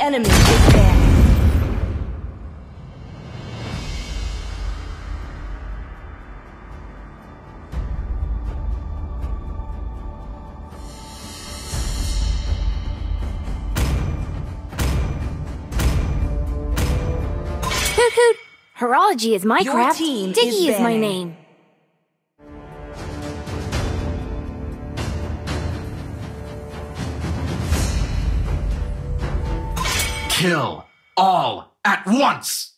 The enemy is. Hoot hoot! Horology is my Your craft. team Diggy is is, my name. Kill all at once!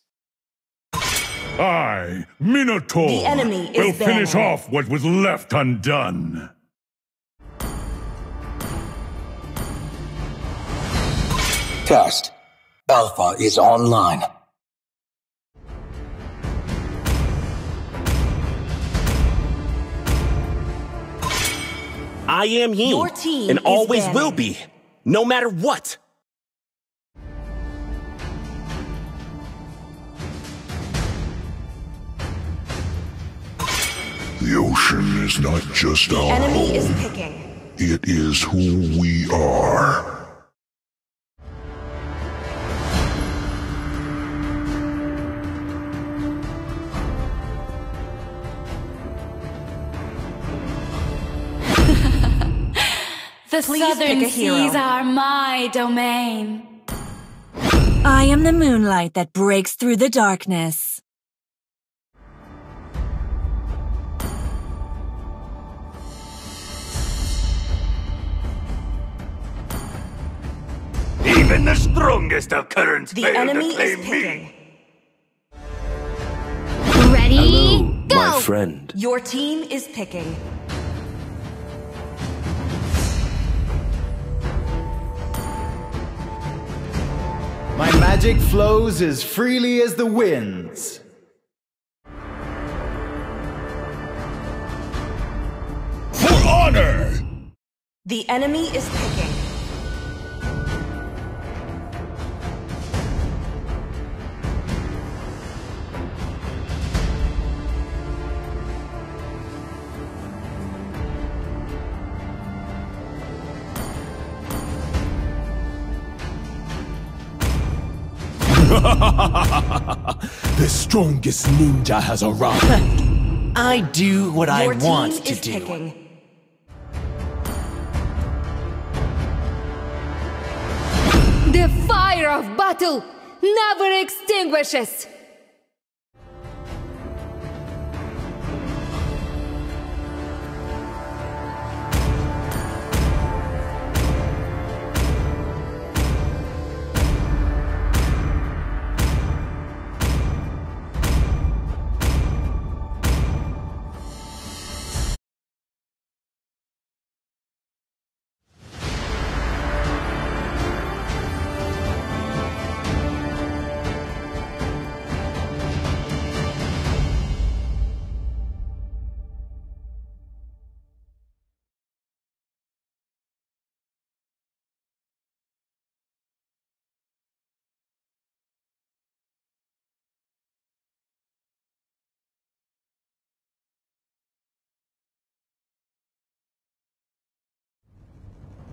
I, Minotaur, The enemy is will finish off what was left undone. Test. Alpha is online. I am you. And always banning. will be. No matter what. The ocean is not just The our enemy is picking. It is who we are. The Please southern pick a hero. seas are my domain. I am the moonlight that breaks through the darkness. Strongest of currents The fail enemy to claim is me. picking. Ready? Go! my friend. Your team is picking. My magic flows as freely as the winds. For honor! The enemy is picking. Strongest ninja has arrived. I do what I Your want team to do. picking. The fire of battle never extinguishes.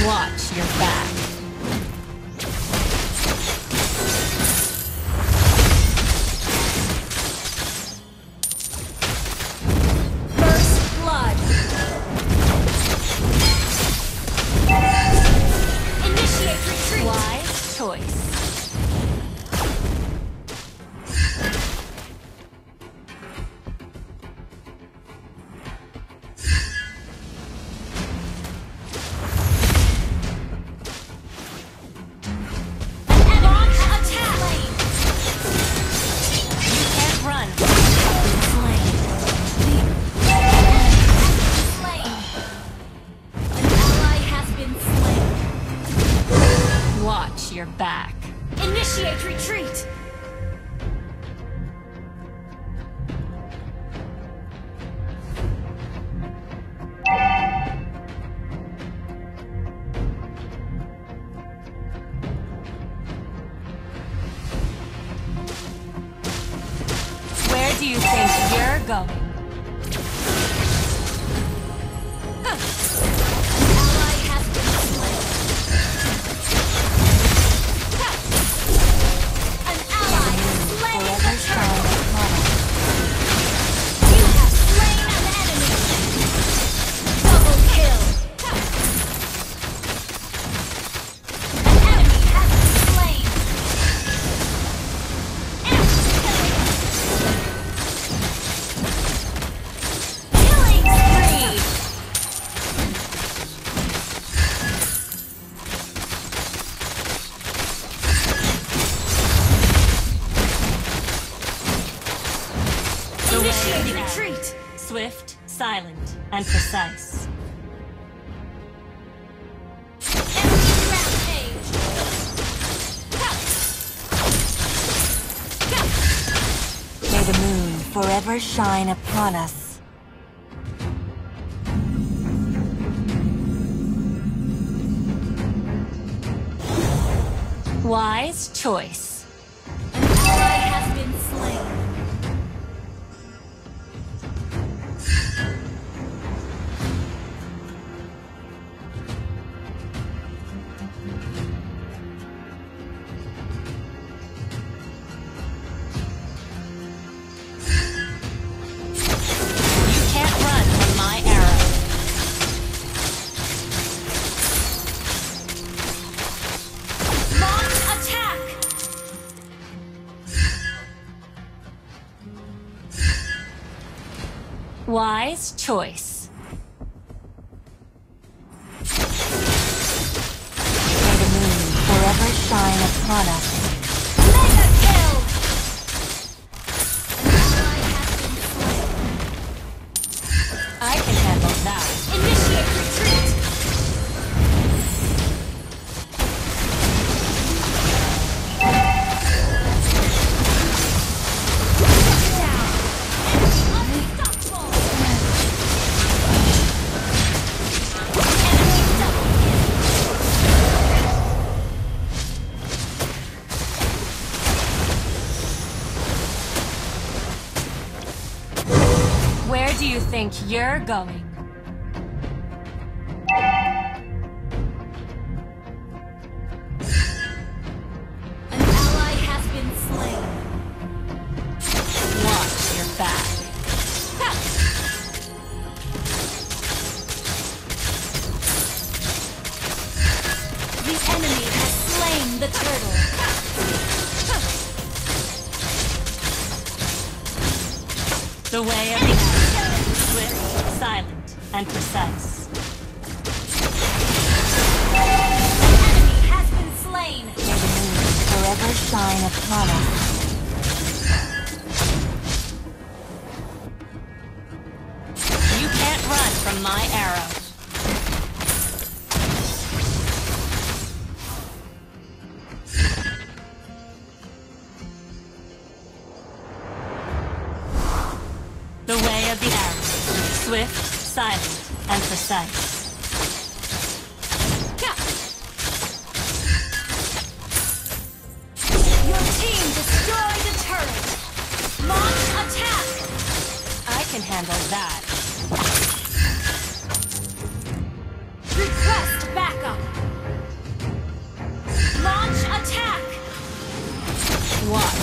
Watch your back. and precise. May the moon forever shine upon us. Wise choice. choice. think you're going? block.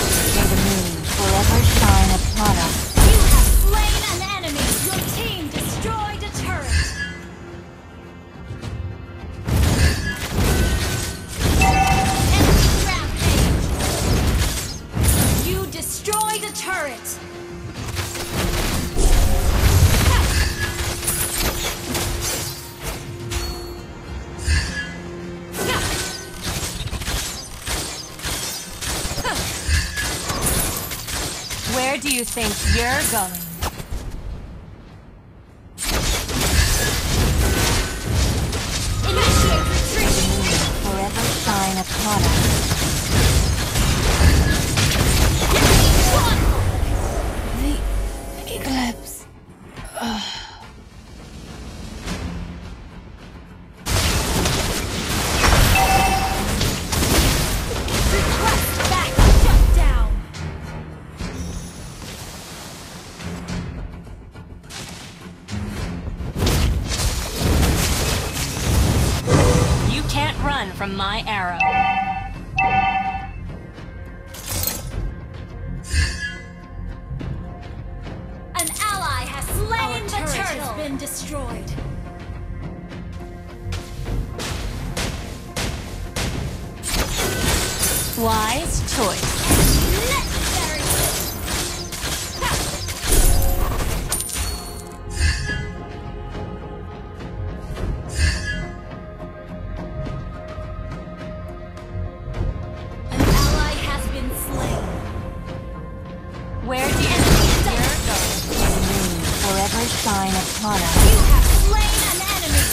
Katana. You have slain an enemy!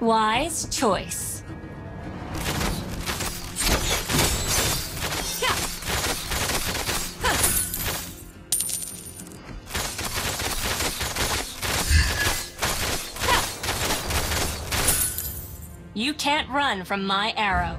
Wise choice. You can't run from my arrow.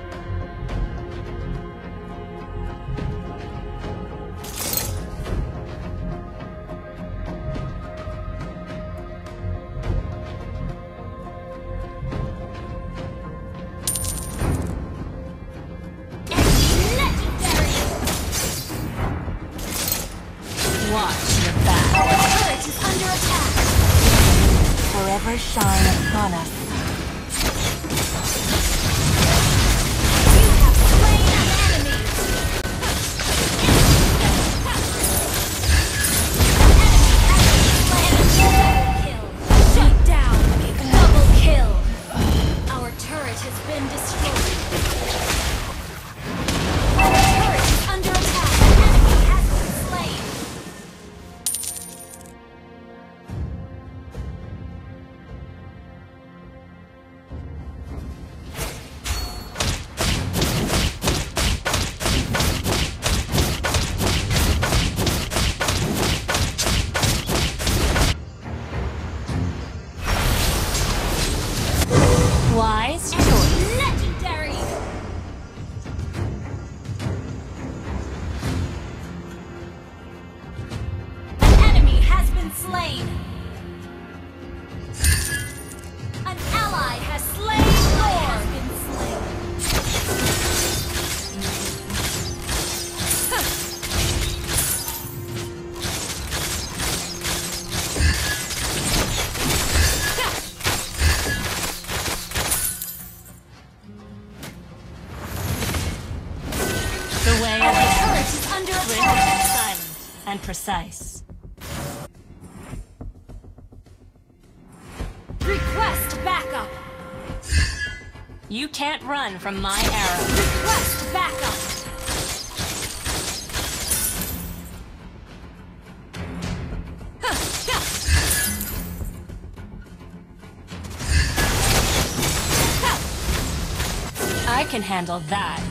precise. Request backup! You can't run from my arrow. Request backup! I can handle that.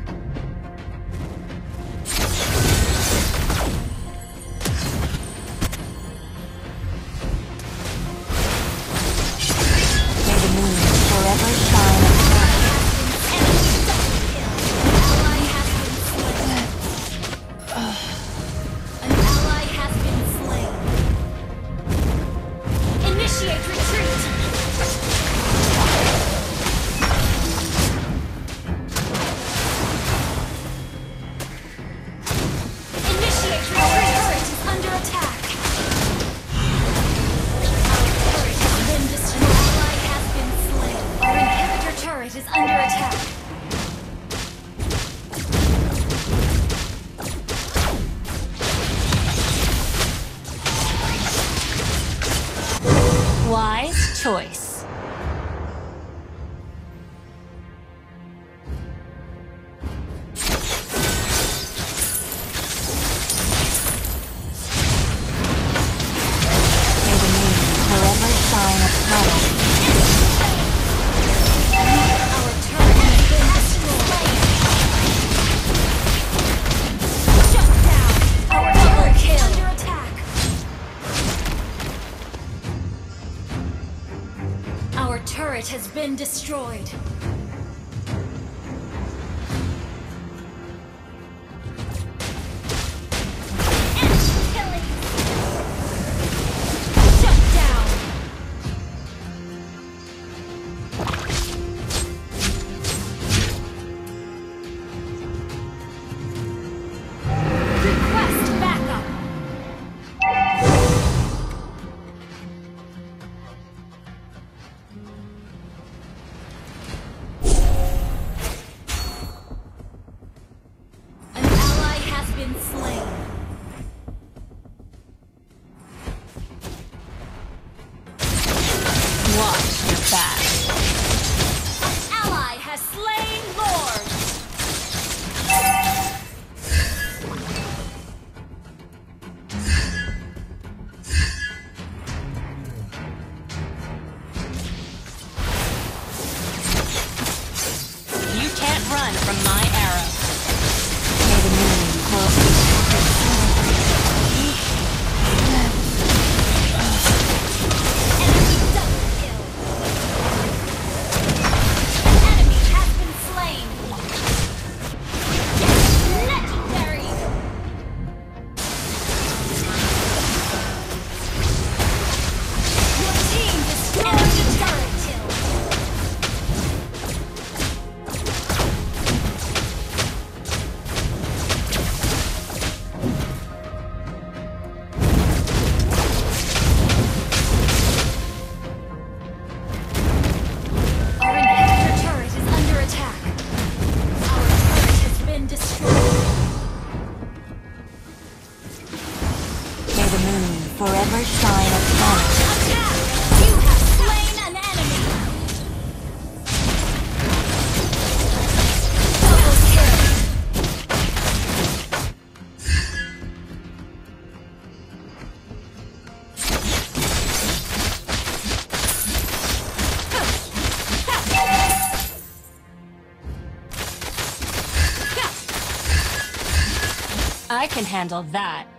from my handle that.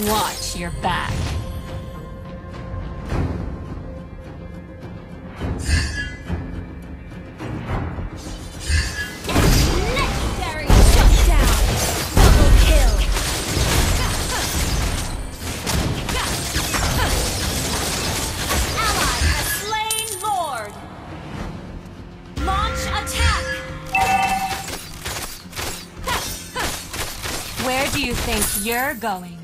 Watch your back. Where do you think you're going?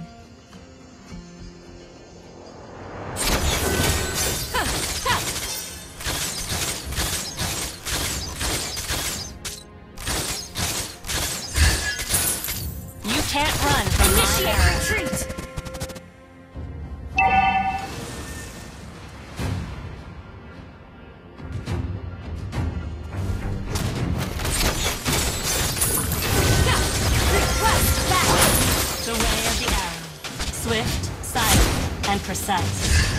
Precise.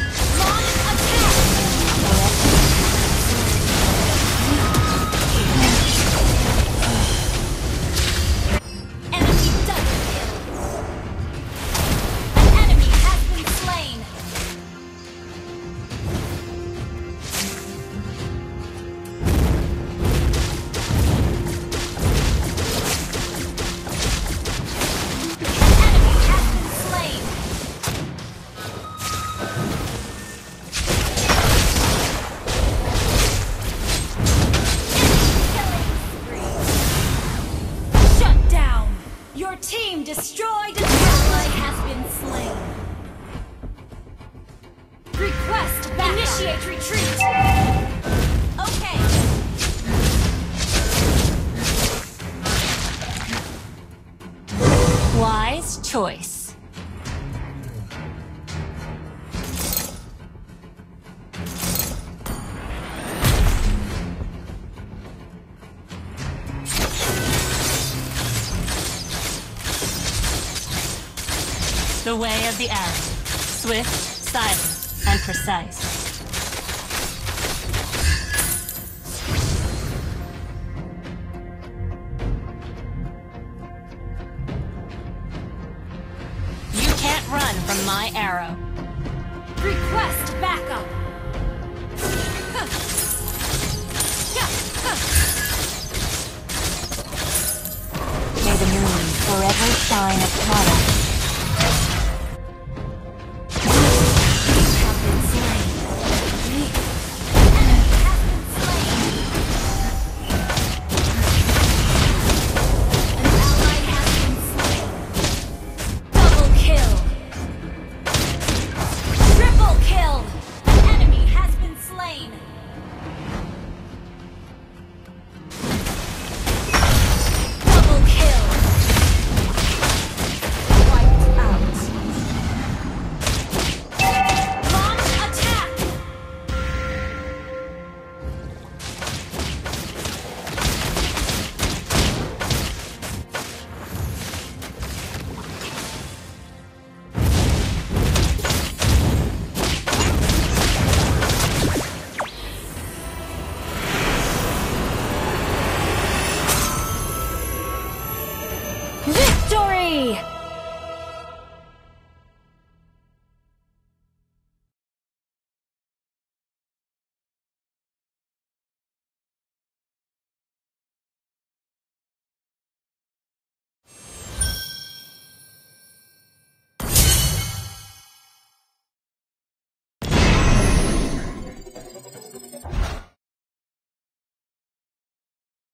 Destroyed an ally has been slain. Request Initiate retreat! Okay. Wise choice. Of the arrow. Swift, silent, and precise. You can't run from my arrow. Request backup! May the moon forever shine upon us.